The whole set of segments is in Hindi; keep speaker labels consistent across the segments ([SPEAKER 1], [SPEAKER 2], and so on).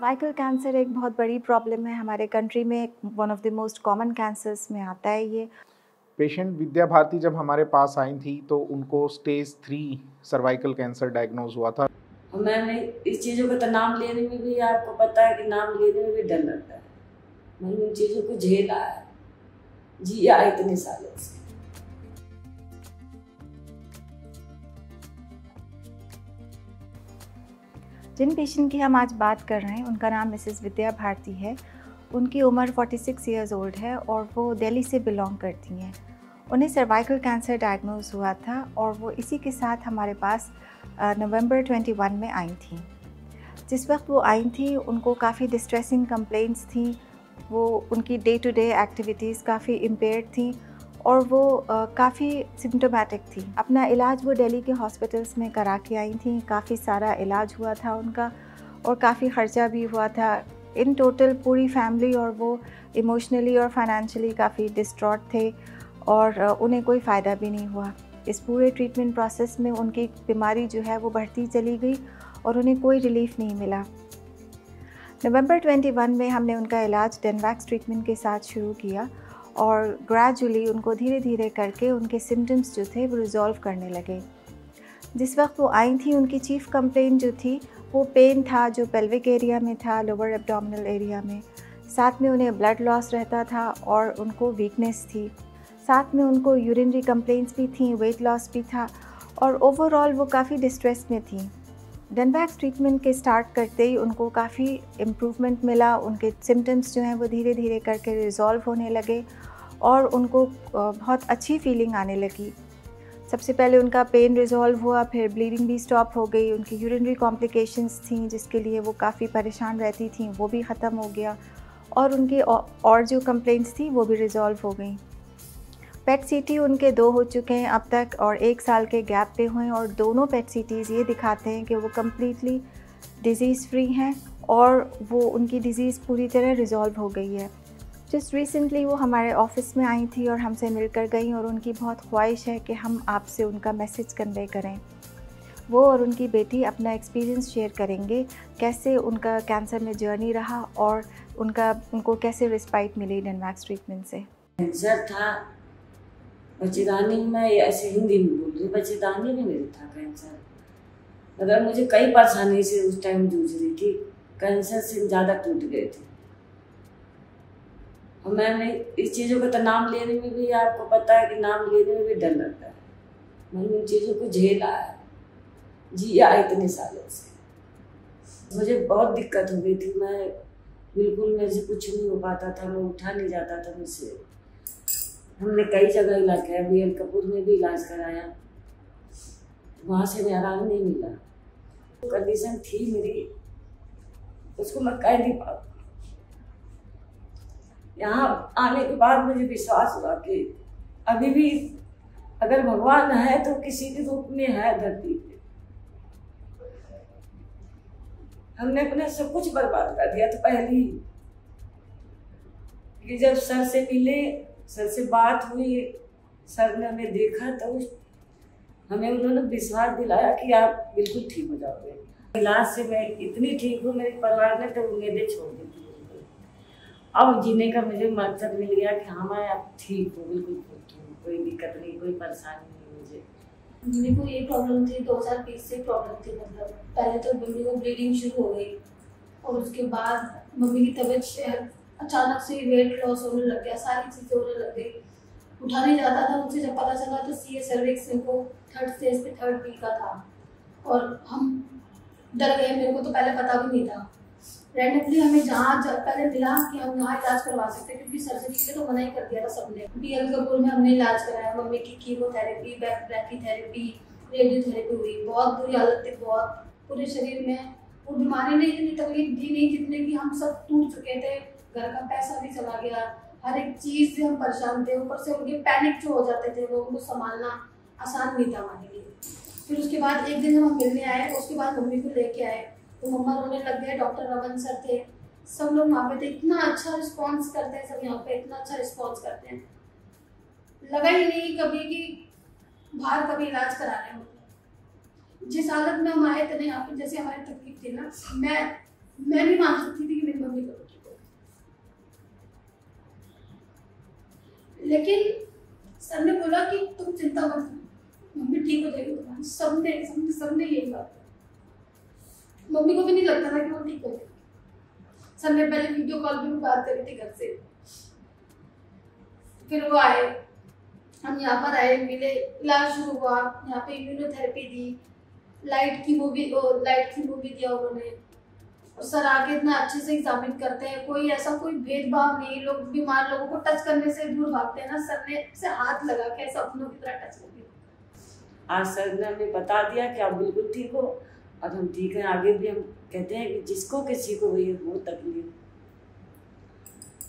[SPEAKER 1] सर्वाइकल कैंसर एक बहुत बड़ी प्रॉब्लम है हमारे कंट्री में one of the most common cancers में आता है ये।
[SPEAKER 2] पेशेंट विद्या भारती जब हमारे पास आई थी तो उनको stage three cervical cancer diagnose हुआ था।
[SPEAKER 3] मैंने इस चीज़ों का तो नाम लेने में भी आपको पता है कि नाम लेने में भी डर लगता है। मैंने उन चीज़ों को झेला है। जिया इतने सालों से।
[SPEAKER 1] जिन पेशेंट की हम आज बात कर रहे हैं, उनका नाम मिसेस विद्या भारती है। उनकी उम्र 46 इयर्स ओल्ड है और वो दिल्ली से बिलोंग करती हैं। उन्हें सर्वाइकल कैंसर डायग्नोज हुआ था और वो इसी के साथ हमारे पास नवंबर 21 में आई थी। जिस वक्त वो आई थी, उनको काफ़ी डिस्ट्रेसिंग कंप्लेंट्स थी। वो उनकी डे टू डे एक्टिविटीज़ काफ़ी इम्पेयर थी और वो काफ़ी सिम्टोमेटिक थी। अपना इलाज वो दिल्ली के हॉस्पिटल्स में करा के आई थी। काफ़ी सारा इलाज हुआ था उनका और काफ़ी ख़र्चा भी हुआ था। इन टोटल पूरी फैमिली और वो इमोशनली और फाइनेंशियली काफ़ी डिस्ट्रॉट थे और उन्हें कोई फ़ायदा भी नहीं हुआ। इस पूरे ट्रीटमेंट प्रोसेस में उनकी बीमारी जो है वो बढ़ती चली गई और उन्हें कोई रिलीफ नहीं मिला। नवंबर 21 में हमने उनका इलाज डेनवैक्स ट्रीटमेंट के साथ शुरू किया और ग्रेजुअली उनको धीरे धीरे करके उनके सिम्टम्स जो थे वो रिज़ॉल्व करने लगे। जिस वक्त वो आई थी, उनकी चीफ़ कंप्लेन जो थी, वो पेन था जो पेल्विक एरिया में था लोअर एब्डोमिनल एरिया में। साथ में उन्हें ब्लड लॉस रहता था और उनको वीकनेस थी। साथ में उनको यूरिनरी कंप्लेंट्स भी थी वेट लॉस भी था और ओवरऑल वो काफ़ी डिस्ट्रेस में थी। डेनबैक्स ट्रीटमेंट के स्टार्ट करते ही उनको काफ़ी इम्प्रूवमेंट मिला। उनके सिम्टम्स जो हैं वो धीरे धीरे करके रिज़ॉल्व होने लगे और उनको बहुत अच्छी फीलिंग आने लगी। सबसे पहले उनका पेन रिजॉल्व हुआ, फिर ब्लीडिंग भी स्टॉप हो गई। उनकी यूरिनरी कॉम्प्लिकेशंस थी, जिसके लिए वो काफ़ी परेशान रहती थी, वो भी ख़त्म हो गया। और उनकी और जो कंप्लेंट्स थी, वो भी रिजॉल्व हो गई। पेट सीटी उनके दो हो चुके हैं अब तक और एक साल के गैप पे हुए और दोनों पेट सीटीज़ ये दिखाते हैं कि वो कम्प्लीटली डिज़ीज़ फ्री हैं और वो उनकी डिज़ीज़ पूरी तरह रिजॉल्व हो गई है। जस्ट रिसेंटली वो हमारे ऑफ़िस में आई थी और हमसे मिलकर गई और उनकी बहुत ख्वाहिश है कि हम आपसे उनका मैसेज कन्वे करें। वो और उनकी बेटी अपना एक्सपीरियंस शेयर करेंगे, कैसे उनका कैंसर में जर्नी रहा और उनका, उनको कैसे रिस्पाइट मिली डेनमैक्स ट्रीटमेंट से।
[SPEAKER 3] कैंसर था बच्चेदानी में ऐसे हिंदी में बोल रही बच्चेदानी में मेरे था कैंसर। मगर मुझे कई परेशानी से उस टाइम जूझ रही थी, कैंसर से ज़्यादा टूट गए थे। और मैंने इस चीज़ों का तो नाम लेने में भी आपको पता है कि नाम लेने में भी डर लगता है। मैंने उन चीज़ों को झेला है, जिया इतने सालों से। मुझे बहुत दिक्कत हो गई थी, मैं बिल्कुल मेरे से कुछ नहीं हो पाता था, मैं उठा नहीं जाता था मुझसे। हमने कई जगह इलाज कराया बी एल कपूर में भी इलाज कराया। वहाँ से मैं आराम नहीं मिला। कंडीशन थी मेरी। उसको मैं कह नहीं पा यहाँ आने के बाद मुझे विश्वास हुआ कि अभी भी अगर भगवान है तो किसी के रूप में है धरती पे। हमने अपने सब कुछ बर्बाद कर दिया। तो पहली कि जब सर से मिले सर से बात हुई, सर ने हमें देखा तो हमें उन्होंने विश्वास दिलाया कि आप बिल्कुल ठीक हो जाओगे। इलाज से मैं इतनी ठीक हूँ, मेरे परिवार ने तो उम्मीदें छोड़ दी अब जीने का मुझे मकसद मिल गया कि हाँ मैं अब ठीक हूँ, बिल्कुल हूँ, कोई दिक्कत नहीं, कोई परेशानी नहीं मुझे।
[SPEAKER 4] मेरे को ये प्रॉब्लम थी 2020 से प्रॉब्लम थी मतलब पहले तो मम्मी को ब्लीडिंग शुरू हो गई और उसके बाद मम्मी की तबीयत अचानक से वेट लॉस होने लग गया, सारी चीज़ें होने लग गई। उठा नहीं जाता था उनसे, जब पता चला तो सी ए सर्विक्स को थर्ड स्टेज पे थर्ड पी का था। और हम डर गए, मेरे को तो पहले पता भी नहीं था। रैंडमली हमें जहाँ पहले मिला कि हम यहाँ इलाज करवा सकते क्योंकि सर्जरी के तो मना ही कर दिया था सबने। बी एल कपूर में हमने इलाज कराया, मम्मी की कीमोथेरेपी ब्रैकीथेरेपी रेडियोथेरेपी हुई। बहुत बुरी हालत थी, बहुत। पूरे शरीर में, वो बीमारी ने इतनी तकलीफ़ दी नहीं जितने की हम सब टूट चुके थे घर का पैसा भी चला गया। हर एक चीज़ से हम परेशान थे। ऊपर से उनके पैनिक जो हो जाते थे, वो उनको संभालना आसान नहीं था हमारे लिए। फिर उसके बाद एक दिन जब हम मिलने आए, उसके बाद मम्मी को लेके आए तो मम्मा रोने लग गए। डॉक्टर रमन सर थे। सब लोग वहाँ पे थे। इतना अच्छा रिस्पॉन्स करते हैं सब यहाँ पे। इतना अच्छा रिस्पॉन्स करते हैं। लगा ही नहीं कभी कि बाहर कभी इलाज करा रहे हो जिस हालत में हम आए थे ना यहाँ पे, जैसे हमारी तकलीफ़ थी ना, मैं मैं नहीं मान सकती थी लेकिन सर ने बोला कि तुम चिंता मत करो। मम्मी ठीक हो जाएगी तुम्हारी। सबने सबने सबने यही बात मम्मी को भी नहीं लगता था कि वो ठीक हो जाएगी। सर ने पहले वीडियो कॉल पे भी बात करी थी घर से। फिर वो आए। हम यहाँ पर आए, मिले। इलाज शुरू हुआ। यहाँ पे इम्यूनोथेरेपी दी। लाइट की मूवी लाइट की मूवी दिया उन्होंने। और सर आगे इतना अच्छे से एग्जामिन करते हैं, कोई ऐसा कोई भेदभाव नहीं, लोग बीमार लोगों को टच करने से दूर भागते हैं ना, सर ने से हाथ लगा के ऐसा अपनों की तरह टच कर दिया
[SPEAKER 3] आज सर ने हमें बता दिया कि आप बिल्कुल ठीक हो और हम ठीक हैं, आगे भी हम कहते हैं कि जिसको किसी को भी हो तकलीफ़।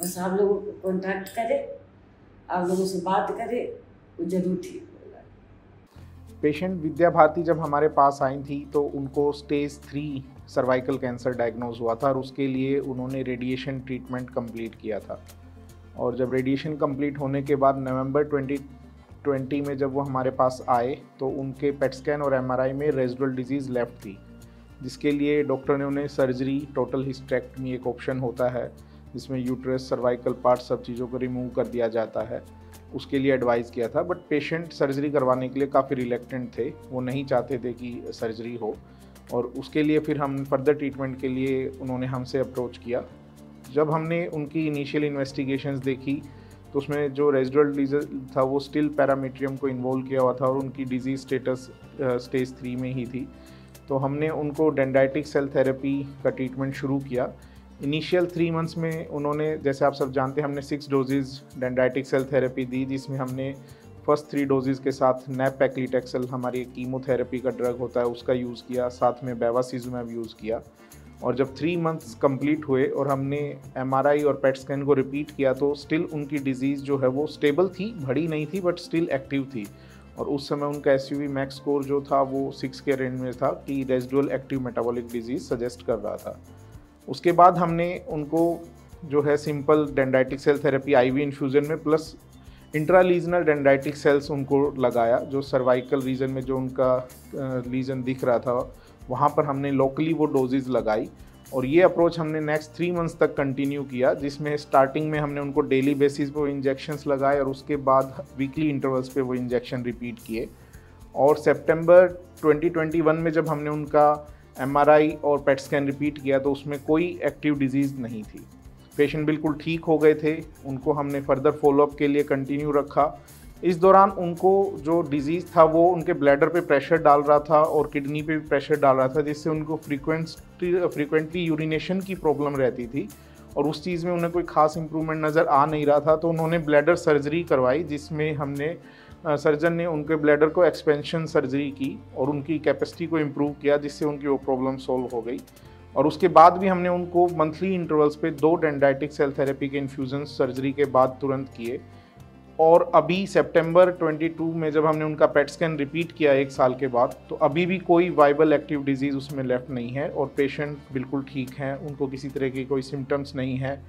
[SPEAKER 3] बस आप लोगों को कॉन्टैक्ट करें, आप लोगों से बात करें, वो ज़रूर ठीक
[SPEAKER 2] पेशेंट विद्या भारती जब हमारे पास आई थी तो उनको stage three cervical cancer diagnose हुआ था और उसके लिए उन्होंने रेडिएशन ट्रीटमेंट कंप्लीट किया था। और जब रेडिएशन कंप्लीट होने के बाद नवंबर 2020 में जब वो हमारे पास आए तो उनके पेट स्कैन और एमआरआई में रेजिडुअल डिज़ीज़ लेफ़्ट थी, जिसके लिए डॉक्टर ने उन्हें सर्जरी टोटल हिस्टेक्टमी एक ऑप्शन होता है, जिसमें यूट्रस सर्वाइकल पार्ट सब चीज़ों को रिमूव कर दिया जाता है। उसके लिए एडवाइस किया था बट पेशेंट सर्जरी करवाने के लिए काफ़ी रिलेक्टेंट थे। वो नहीं चाहते थे कि सर्जरी हो, और उसके लिए फिर हम फर्दर ट्रीटमेंट के लिए उन्होंने हमसे अप्रोच किया। जब हमने उनकी इनिशियल इन्वेस्टिगेशंस देखी तो उसमें जो रेजिडल डिज़ीज़ था, वो स्टिल पैरामीट्रियम को इन्वॉल्व किया हुआ था और उनकी डिज़ीज़ स्टेटस स्टेज थ्री में ही थी। तो हमने उनको डेंडाइटिक सेल थेरेपी का ट्रीटमेंट शुरू किया। इनिशियल थ्री मंथ्स में उन्होंने, जैसे आप सब जानते हैं, हमने six doses dendritic cell therapy दी, जिसमें हमने फ़र्स्ट थ्री डोजेज़ के साथ नैपैक्लीटेक्सल हमारी कीमोथेरेपी का ड्रग होता है, उसका यूज़ किया, साथ में बेवासीजुमैब यूज़ किया। और जब थ्री मंथ्स कंप्लीट हुए और हमने एमआरआई और पेट स्कैन को रिपीट किया तो स्टिल उनकी डिज़ीज़ जो है वो स्टेबल थी, बड़ी नहीं थी बट स्टिल एक्टिव थी। और उस समय उनका एस यू मैक्स स्कोर जो था, वो सिक्स के रेंज में था कि residual active metabolic disease suggest कर रहा था। उसके बाद हमने उनको जो है simple dendritic cell therapy IV infusion में प्लस इंट्रालीजनल डेंडाइटिक सेल्स उनको लगाया, जो सर्वाइकल रीजन में जो उनका लीजन दिख रहा था, वहाँ पर हमने लोकली वो डोजेज लगाई और ये अप्रोच हमने नेक्स्ट थ्री मंथ्स तक कंटिन्यू किया, जिसमें स्टार्टिंग में हमने उनको डेली बेसिस पे वो इंजेक्शंस लगाए और उसके बाद वीकली इंटरवल्स पे वो इंजेक्शन रिपीट किए। और सितंबर 2021 में जब हमने उनका एमआरआई और पेट स्कैन रिपीट किया तो उसमें कोई एक्टिव डिज़ीज़ नहीं थी। पेशेंट बिल्कुल ठीक हो गए थे, उनको हमने फर्दर फॉलोअप के लिए कंटिन्यू रखा। इस दौरान उनको जो डिज़ीज़ था वो उनके ब्लैडर पे प्रेशर डाल रहा था और किडनी पे भी प्रेशर डाल रहा था, जिससे उनको फ्रीक्वेंट फ्रीक्वेंटली यूरिनेशन की प्रॉब्लम रहती थी और उस चीज़ में उन्हें कोई खास इम्प्रूवमेंट नज़र आ नहीं रहा था। तो उन्होंने ब्लैडर सर्जरी करवाई, जिसमें हमने सर्जन ने उनके ब्लैडर को एक्सपेंशन सर्जरी की और उनकी कैपेसिटी को इम्प्रूव किया, जिससे उनकी वो प्रॉब्लम सॉल्व हो गई। और उसके बाद भी हमने उनको मंथली इंटरवल्स पे दो डेंडाइटिक सेल थेरेपी के इन्फ्यूज़न सर्जरी के बाद तुरंत किए। और अभी सितंबर 22 में जब हमने उनका पेट स्कैन रिपीट किया एक साल के बाद तो अभी भी कोई वाइबल एक्टिव डिज़ीज़ उसमें लेफ़्ट नहीं है और पेशेंट बिल्कुल ठीक हैं, उनको किसी तरह की कोई सिम्टम्स नहीं है।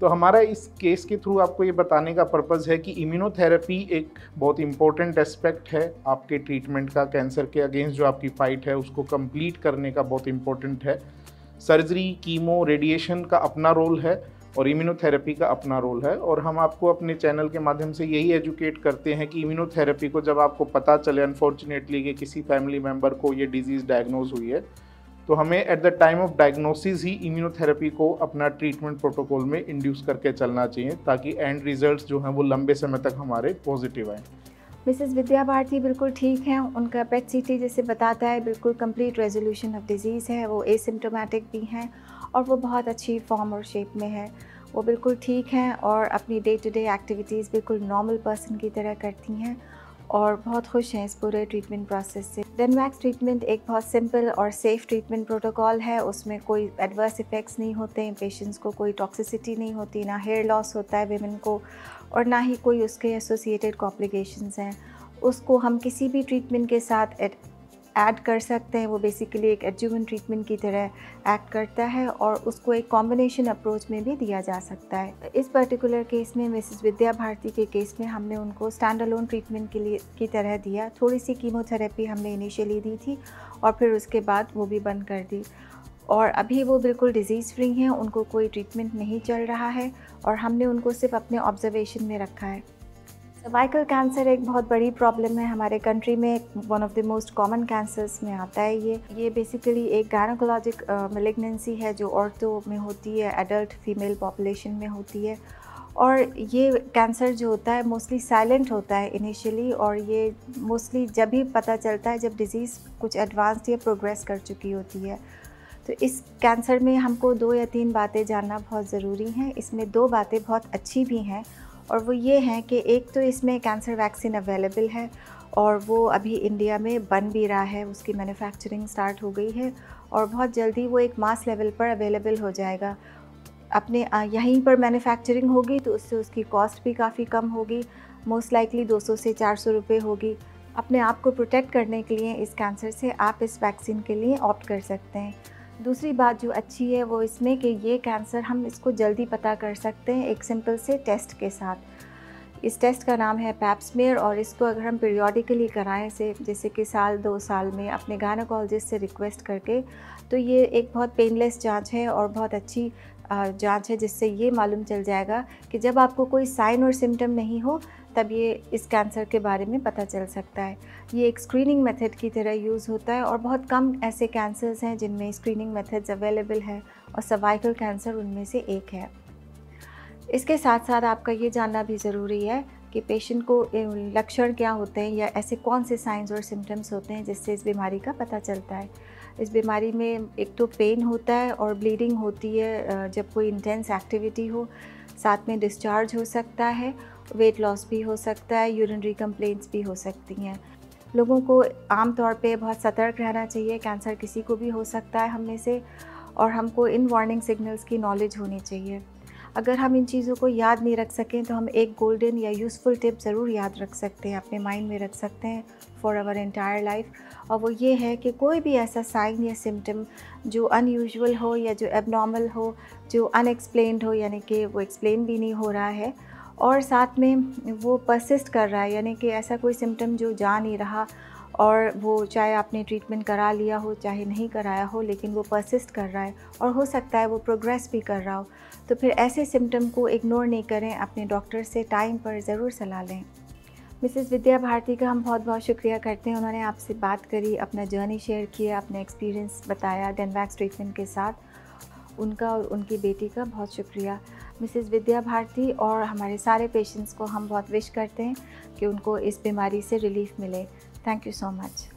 [SPEAKER 2] तो हमारा इस केस के थ्रू आपको ये बताने का पर्पज़ है कि इम्यूनोथेरेपी एक बहुत इंपॉर्टेंट एस्पेक्ट है। आपके ट्रीटमेंट का कैंसर के अगेंस्ट जो आपकी फ़ाइट है, उसको कंप्लीट करने का बहुत इंपॉर्टेंट है। सर्जरी कीमो रेडिएशन का अपना रोल है और इम्यूनोथेरेपी का अपना रोल है। और हम आपको अपने चैनल के माध्यम से यही एजुकेट करते हैं कि इम्यूनोथेरेपी को जब आपको पता चले अनफॉर्चुनेटली कि किसी फैमिली मेंबर को ये डिज़ीज़ डायग्नोज हुई है तो हमें at the time of diagnosis he immunotherapy को अपना ट्रीटमेंट प्रोटोकॉल में इंड्यूस करके चलना चाहिए, ताकि एंड रिजल्ट्स जो हैं वो लंबे समय तक हमारे पॉजिटिव आएँ।
[SPEAKER 1] मिसेस विद्या भारती बिल्कुल ठीक हैं, उनका पेट सीटी जैसे बताता है, बिल्कुल कंप्लीट रेजोल्यूशन ऑफ़ डिज़ीज़ है, वो एसिम्टोमेटिक भी हैं, और वो बहुत अच्छी फॉर्म और शेप में है। वो बिल्कुल ठीक हैं, और अपनी डे टू डे एक्टिविटीज़ बिल्कुल नॉर्मल पर्सन की तरह करती हैं और बहुत खुश हैं इस पूरे ट्रीटमेंट प्रोसेस से। डेनवैक्स ट्रीटमेंट एक बहुत सिंपल और सेफ़ ट्रीटमेंट प्रोटोकॉल है। उसमें कोई एडवर्स इफ़ेक्ट्स नहीं होते हैं। पेशेंट्स को कोई टॉक्सिसिटी नहीं होती, ना हेयर लॉस होता है वेमेन को और ना ही कोई उसके एसोसिएटेड कॉम्प्लिकेशंस हैं। उसको हम किसी भी ट्रीटमेंट के साथ ऐड कर सकते हैं। वो बेसिकली एक एडजुवन ट्रीटमेंट की तरह एक्ट करता है और उसको एक कॉम्बिनेशन अप्रोच में भी दिया जा सकता है। इस पर्टिकुलर केस में मिसेस विद्या भारती के केस में हमने उनको स्टैंड अलोन ट्रीटमेंट के लिए, की तरह दिया। थोड़ी सी कीमोथेरेपी हमने इनिशियली दी थी और फिर उसके बाद वो भी बंद कर दी। और अभी वो बिल्कुल डिज़ीज़ फ्री हैं, उनको कोई ट्रीटमेंट नहीं चल रहा है और हमने उनको सिर्फ़ अपने ऑब्जर्वेशन में रखा है। सर्वाइकल कैंसर एक बहुत बड़ी प्रॉब्लम है हमारे कंट्री में one of the most common cancers में आता है ये। ये बेसिकली एक गायनोकोलॉजिक मेलिग्नेंसी है जो औरतों में होती है एडल्ट फीमेल पॉपुलेशन में होती है। और ये कैंसर जो होता है मोस्टली साइलेंट होता है इनिशियली और ये मोस्टली जब भी पता चलता है, जब डिज़ीज़ कुछ एडवांस या प्रोग्रेस कर चुकी होती है। तो इस कैंसर में हमको दो या तीन बातें जानना बहुत ज़रूरी हैं। इसमें दो बातें बहुत अच्छी भी हैं। और वो ये हैं कि एक तो इसमें कैंसर वैक्सीन अवेलेबल है और वो अभी इंडिया में बन भी रहा है, उसकी मैन्युफैक्चरिंग स्टार्ट हो गई है और बहुत जल्दी वो एक मास लेवल पर अवेलेबल हो जाएगा। अपने यहीं पर मैन्युफैक्चरिंग होगी तो उससे उसकी कॉस्ट भी काफ़ी कम होगी मोस्ट लाइकली 200 से 400 रुपए होगी। अपने आप को प्रोटेक्ट करने के लिए इस कैंसर से आप इस वैक्सीन के लिए ऑप्ट कर सकते हैं। दूसरी बात जो अच्छी है वो इसमें कि ये कैंसर हम इसको जल्दी पता कर सकते हैं एक सिंपल से टेस्ट के साथ। इस टेस्ट का नाम है पैप्समेयर और इसको अगर हम पीरियोडिकली कराएँ से, जैसे कि साल, दो साल में अपने गायनोकोलॉजिस्ट से रिक्वेस्ट करके तो ये एक बहुत पेनलेस जाँच है और बहुत अच्छी जाँच है जिससे ये मालूम चल जाएगा कि जब आपको कोई साइन और सिम्टम नहीं हो तब ये इस कैंसर के बारे में पता चल सकता है। ये एक स्क्रीनिंग मेथड की तरह यूज़ होता है और बहुत कम ऐसे कैंसर्स हैं जिनमें स्क्रीनिंग मेथड्स अवेलेबल है और सर्वाइकल कैंसर उनमें से एक है। इसके साथ साथ आपका ये जानना भी ज़रूरी है कि पेशेंट को लक्षण क्या होते हैं या ऐसे कौन से साइंस और सिम्टम्स होते हैं जिससे इस बीमारी का पता चलता है। इस बीमारी में एक तो पेन होता है और ब्लीडिंग होती है जब कोई इंटेंस एक्टिविटी हो, साथ में डिस्चार्ज हो सकता है वेट लॉस भी हो सकता है यूरिनरी कंप्लेंट्स भी हो सकती हैं। लोगों को आम तौर पे बहुत सतर्क रहना चाहिए कैंसर किसी को भी हो सकता है हम में से, और हमको इन वार्निंग सिग्नल्स की नॉलेज होनी चाहिए। अगर हम इन चीज़ों को याद नहीं रख सकें तो हम एक गोल्डन या यूज़फुल टिप ज़रूर याद रख सकते हैं, अपने माइंड में रख सकते हैं फॉर आवर एंटायर लाइफ और वो ये है कि कोई भी ऐसा साइन या सिम्टम जो अनयूजुअल हो या जो एबनॉर्मल हो, जो अनएक्सप्लेन्ड हो, यानी कि वो एक्सप्लेन भी नहीं हो रहा है और साथ में वो परसिस्ट कर रहा है, यानी कि ऐसा कोई सिम्टम जो जा नहीं रहा और वो चाहे आपने ट्रीटमेंट करा लिया हो, चाहे नहीं कराया हो, लेकिन वो परसिस्ट कर रहा है और हो सकता है वो प्रोग्रेस भी कर रहा हो। तो फिर ऐसे सिम्टम को इग्नोर नहीं करें, अपने डॉक्टर से टाइम पर ज़रूर सलाह लें। मिसेस विद्या भारती का हम बहुत बहुत शुक्रिया करते हैं। उन्होंने आपसे बात करी, अपना जर्नी शेयर किया, अपना एक्सपीरियंस बताया डेनवैक्स ट्रीटमेंट के साथ। उनका और उनकी बेटी का बहुत शुक्रिया। मिसेस विद्या भारती और हमारे सारे पेशेंट्स को हम बहुत विश करते हैं कि उनको इस बीमारी से रिलीफ मिले। Thank you so much.